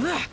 Ugh.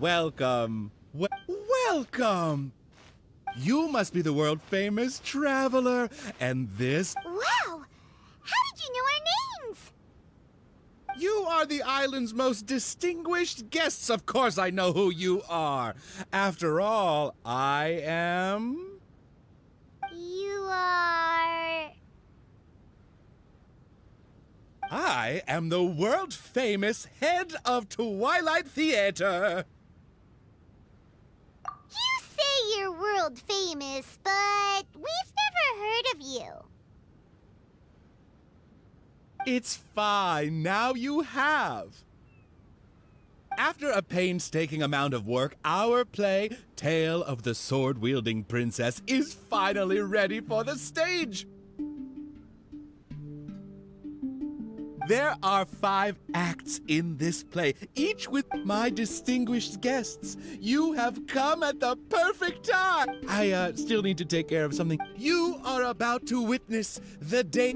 Welcome. We welcome. You must be the world famous traveler, and this. Wow! How did you know our names? You are the island's most distinguished guests. Of course, I know who you are. After all, I am. You are. I am the world famous head of Twilight Theater. Say you're world famous, but we've never heard of you. It's fine. Now you have. After a painstaking amount of work, our play, Tale of the Sword Wielding Princess, is finally ready for the stage. There are five acts in this play, each with my distinguished guests. You have come at the perfect time. I uh, still need to take care of something. You are about to witness the day.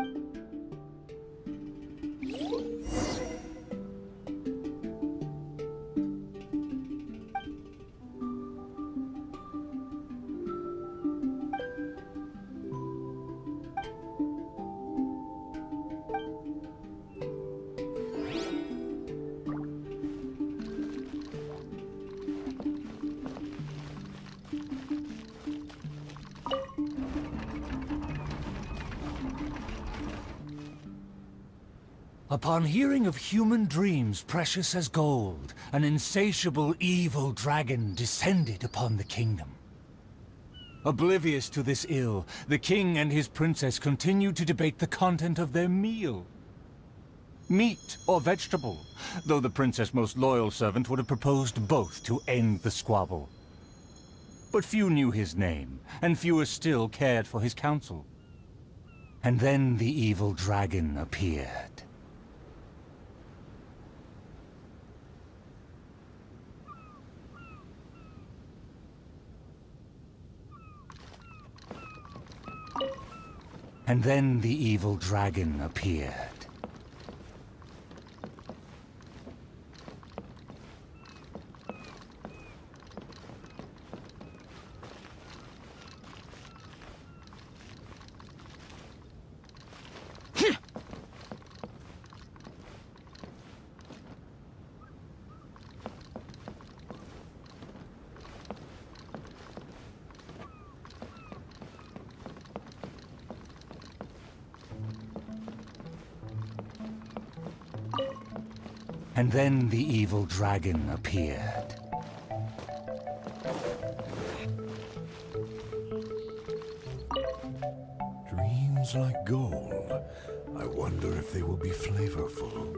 Upon hearing of human dreams precious as gold, an insatiable evil dragon descended upon the kingdom. Oblivious to this ill, the king and his princess continued to debate the content of their meal. Meat or vegetable, though the princess' most loyal servant would have proposed both to end the squabble. But few knew his name, and fewer still cared for his counsel. And then the evil dragon appeared. And then the evil dragon appeared. And then the evil dragon appeared. Dreams like gold. I wonder if they will be flavorful.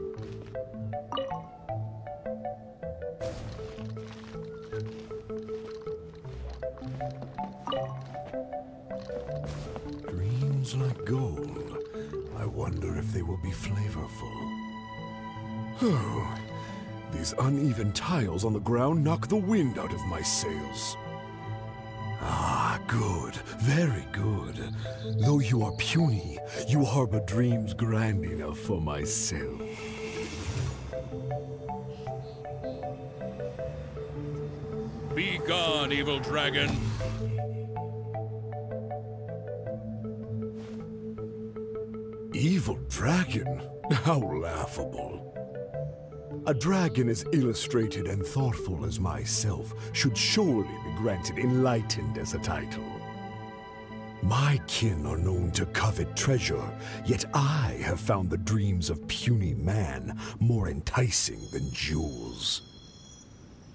Dreams like gold. I wonder if they will be flavorful. Oh, these uneven tiles on the ground knock the wind out of my sails. Ah, good, very good. Though you are puny, you harbor dreams grand enough for myself. Be gone, evil dragon. Evil dragon? How laughable. A dragon as illustrated and thoughtful as myself should surely be granted enlightened as a title. My kin are known to covet treasure, yet I have found the dreams of puny man more enticing than jewels.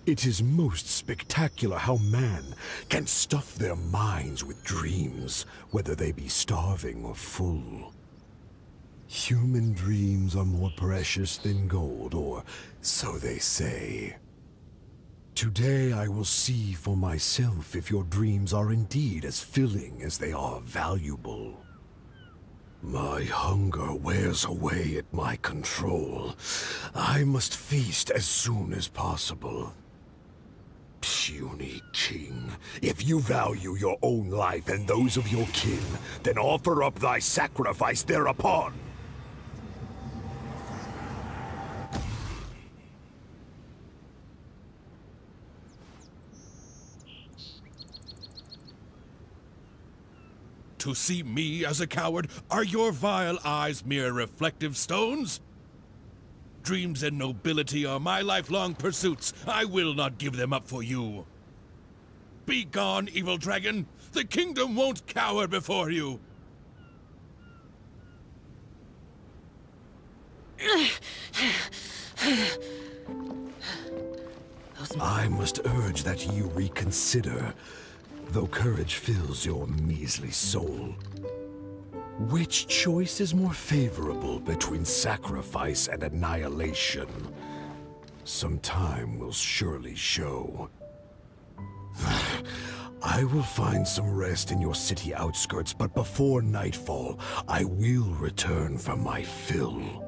It is most spectacular how man can stuff their minds with dreams, whether they be starving or full. Human dreams are more precious than gold, or so they say. Today I will see for myself if your dreams are indeed as filling as they are valuable. My hunger wears away at my control. I must feast as soon as possible. Puny king, if you value your own life and those of your kin, then offer up thy sacrifice thereupon. To see me as a coward, are your vile eyes mere reflective stones? Dreams and nobility are my lifelong pursuits. I will not give them up for you. Be gone, evil dragon! The kingdom won't cower before you! I must urge that you reconsider, though courage fills your measly soul. Which choice is more favorable between sacrifice and annihilation? Some time will surely show. I will find some rest in your city outskirts, but before nightfall, I will return for my fill.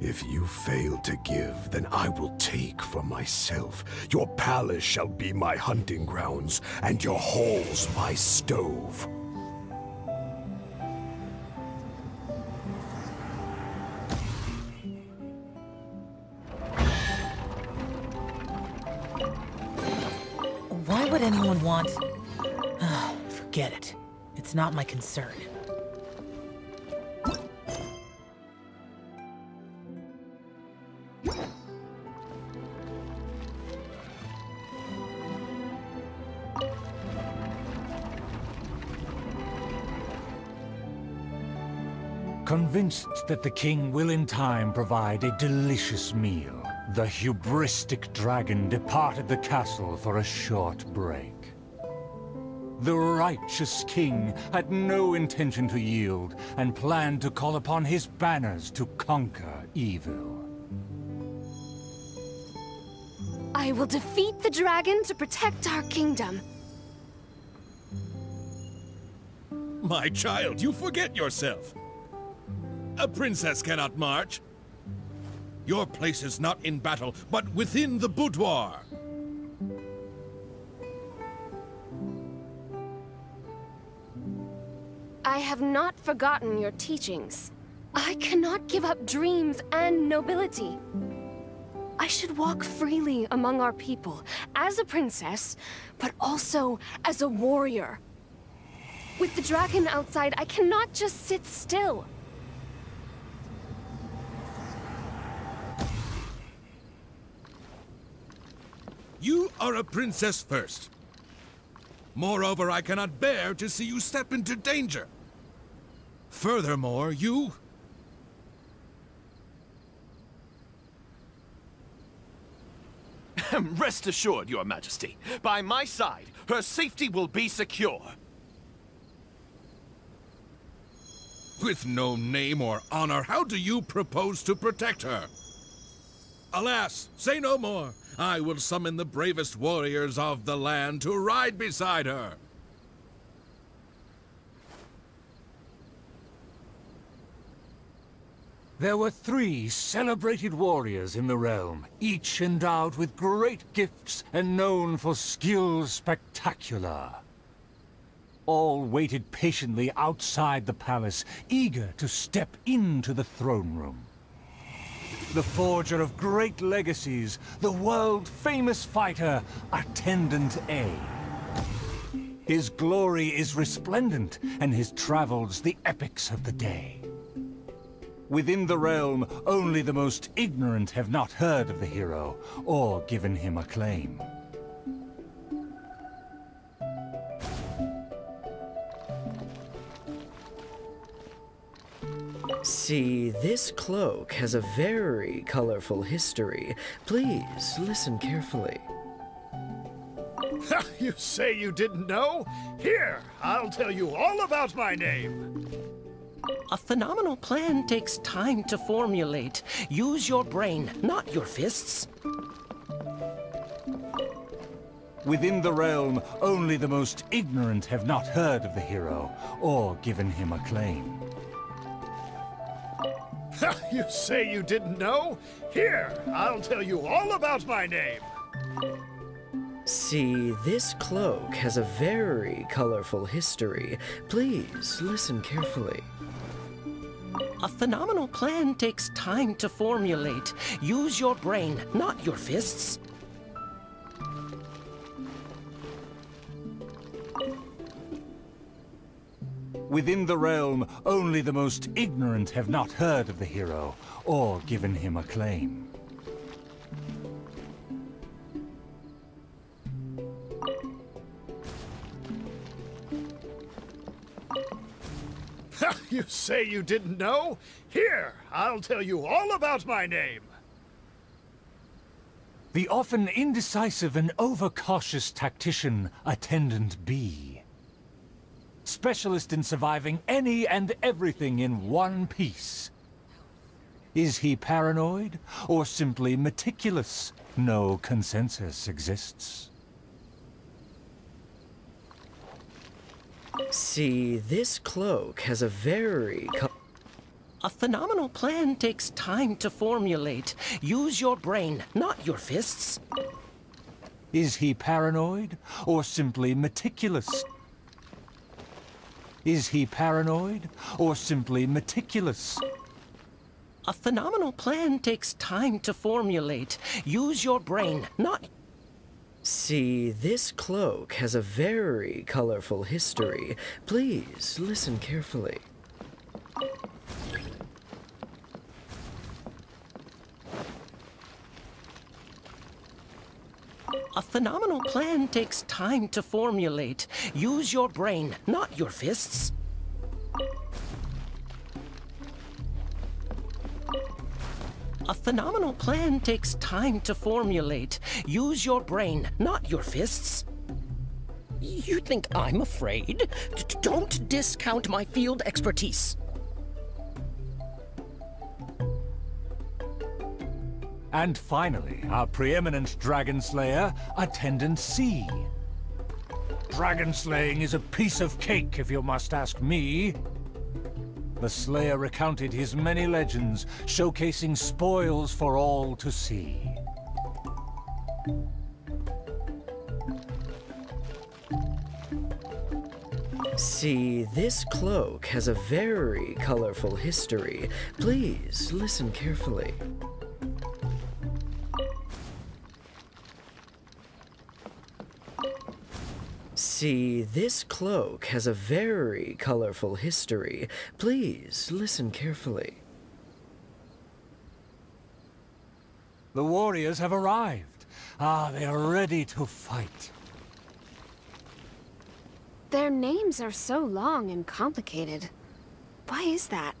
If you fail to give, then I will take for myself. Your palace shall be my hunting grounds, and your halls my stove. Why would anyone want... Forget it. It's not my concern. Convinced that the king will in time provide a delicious meal, the hubristic dragon departed the castle for a short break. The righteous king had no intention to yield, and planned to call upon his banners to conquer evil. I will defeat the dragon to protect our kingdom. My child, you forget yourself. A princess cannot march. Your place is not in battle, but within the boudoir. I have not forgotten your teachings. I cannot give up dreams and nobility. I should walk freely among our people, as a princess, but also as a warrior. With the dragon outside, I cannot just sit still. You are a princess first. Moreover, I cannot bear to see you step into danger. Furthermore, you... Rest assured, your majesty. By my side, her safety will be secure. With no name or honor, how do you propose to protect her? Alas, say no more. I will summon the bravest warriors of the land to ride beside her. There were three celebrated warriors in the realm, each endowed with great gifts and known for skills spectacular. All waited patiently outside the palace, eager to step into the throne room. The forger of great legacies, the world-famous fighter, Attendant A. His glory is resplendent, and his travels the epics of the day. Within the realm, only the most ignorant have not heard of the hero, or given him acclaim. See, this cloak has a very colorful history. Please listen carefully. you say you didn't know? Here, I'll tell you all about my name. A phenomenal plan takes time to formulate. Use your brain, not your fists. Within the realm, only the most ignorant have not heard of the hero, or given him acclaim. You say you didn't know? Here, I'll tell you all about my name. See, this cloak has a very colorful history. Please listen carefully. A phenomenal plan takes time to formulate. Use your brain, not your fists. Within the realm, only the most ignorant have not heard of the hero, or given him a acclaim. you say you didn't know? Here, I'll tell you all about my name. The often indecisive and overcautious tactician, Attendant B. Specialist in surviving any and everything in one piece. Is he paranoid, or simply meticulous? No consensus exists. See, this cloak has a very A phenomenal plan takes time to formulate. Use your brain, not your fists. Is he paranoid, or simply meticulous? Is he paranoid, or simply meticulous? A phenomenal plan takes time to formulate. Use your brain, not... See, this cloak has a very colorful history. Please listen carefully. Phenomenal plan takes time to formulate. Use your brain, not your fists. A phenomenal plan takes time to formulate. Use your brain, not your fists. You think I'm afraid? D don't discount my field expertise. And finally, our preeminent dragon slayer, Attendant C. Dragon slaying is a piece of cake, if you must ask me. The Slayer recounted his many legends, showcasing spoils for all to see. See, this cloak has a very colorful history. Please listen carefully. See, this cloak has a very colorful history. Please listen carefully. The warriors have arrived. Ah, they are ready to fight. Their names are so long and complicated. Why is that?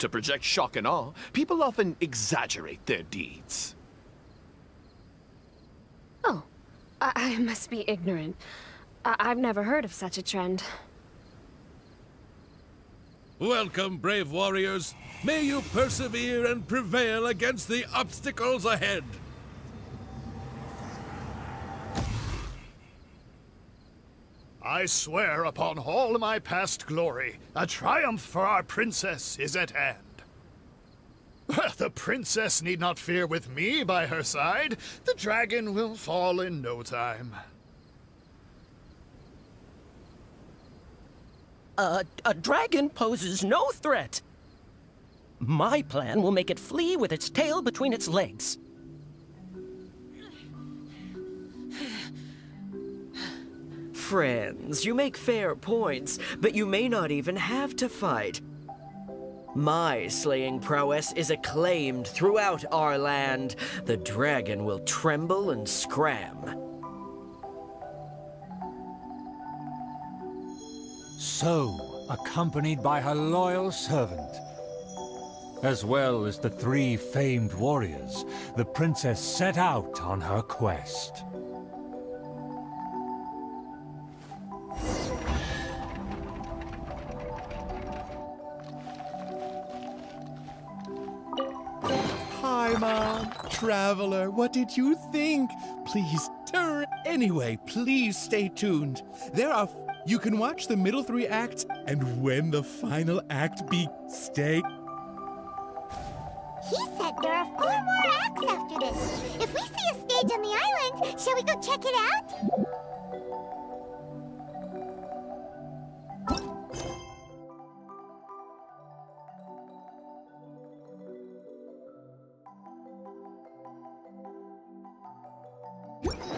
To project shock and awe, people often exaggerate their deeds. Oh, I, I must be ignorant. I I've never heard of such a trend. Welcome, brave warriors. May you persevere and prevail against the obstacles ahead. I swear upon all my past glory, a triumph for our princess is at hand. The princess need not fear with me by her side. The dragon will fall in no time. A, a dragon poses no threat. My plan will make it flee with its tail between its legs. Friends, you make fair points, but you may not even have to fight. My slaying prowess is acclaimed throughout our land. The dragon will tremble and scram. So, accompanied by her loyal servant. As well as the three famed warriors, the princess set out on her quest. Hi, Mom. Traveler, what did you think? Please turn. Anyway, please stay tuned. There are. You can watch the middle three acts, and when the final act be, stay. He said there are four more acts after this. If we see a stage on the island, shall we go check it out? Woo!